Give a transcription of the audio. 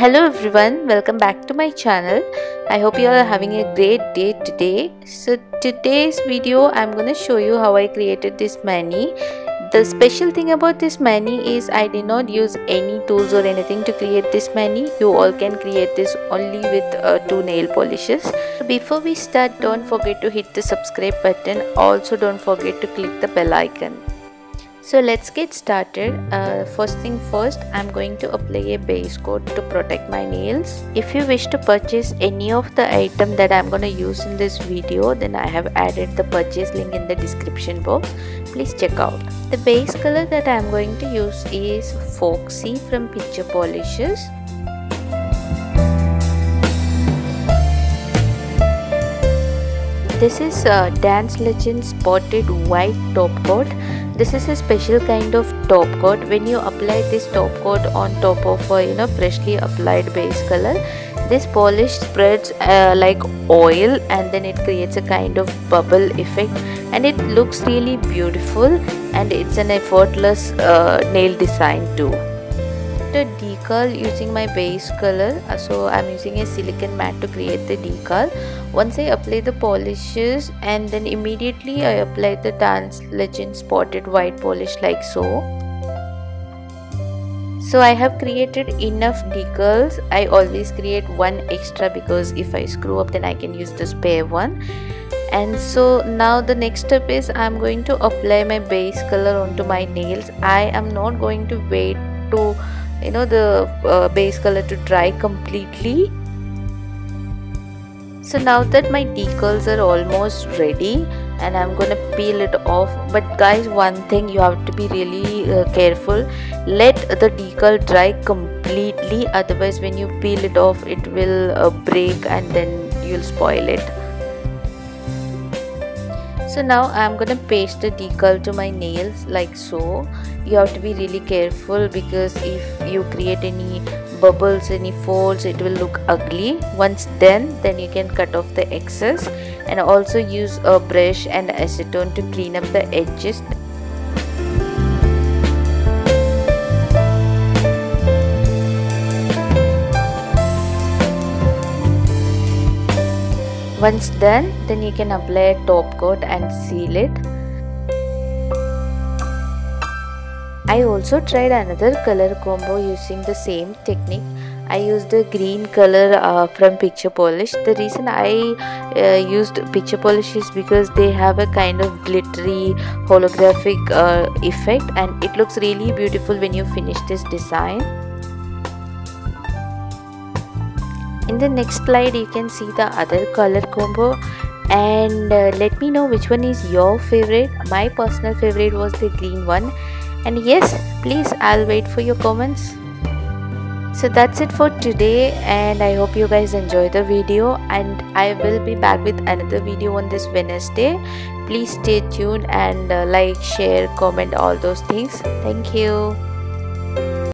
hello everyone. Welcome back to my channel. I hope you all are having a great day today. So today's video i'm gonna show you how i created this mani. The special thing about this mani is i did not use any tools or anything to create this mani. You all can create this only with uh, two nail polishes. Before we start don't forget to hit the subscribe button. Also don't forget to click the bell icon so let's get started. Uh, first thing first i'm going to apply a base coat to protect my nails. If you wish to purchase any of the item that i'm going to use in this video then i have added the purchase link in the description box. Please check out. The base color that i'm going to use is foxy from picture polishes. This is uh, dance legend Spot It white top coat this is a special kind of top coat. When you apply this top coat on top of a you know freshly applied base color this polish spreads uh, like oil and then it creates a kind of bubble effect. And it looks really beautiful and it's an effortless uh, nail design too a decal using my base color. Uh, so i'm using a silicon mat to create the decal. Once i apply the polishes and then immediately i apply the dance legend Spot It white polish like so. So i have created enough decals. I always create one extra because if i screw up then i can use the spare one. And so now the next step is i'm going to apply my base color onto my nails. I am not going to wait to you know the uh, base color to dry completely. So now that my decals are almost ready and I'm gonna peel it off but guys one thing you have to be really uh, careful. Let the decal dry completely otherwise when you peel it off it will uh, break and then you'll spoil it so now i'm gonna paste the decal to my nails like so. You have to be really careful because if you create any bubbles any folds it will look ugly. Once done then you can cut off the excess. And also use a brush and acetone to clean up the edges once done then you can apply a top coat and seal it. I also tried another color combo using the same technique. I used the green color uh, from picture polish. The reason I uh, used picture polish is because they have a kind of glittery holographic uh, effect and it looks really beautiful when you finish this design in the next slide you can see the other color combo. And uh, let me know which one is your favorite. My personal favorite was the green one. And yes please i'll wait for your comments. So that's it for today. And i hope you guys enjoy the video. And i will be back with another video on this wednesday. Please stay tuned and uh, like share comment all those things. Thank you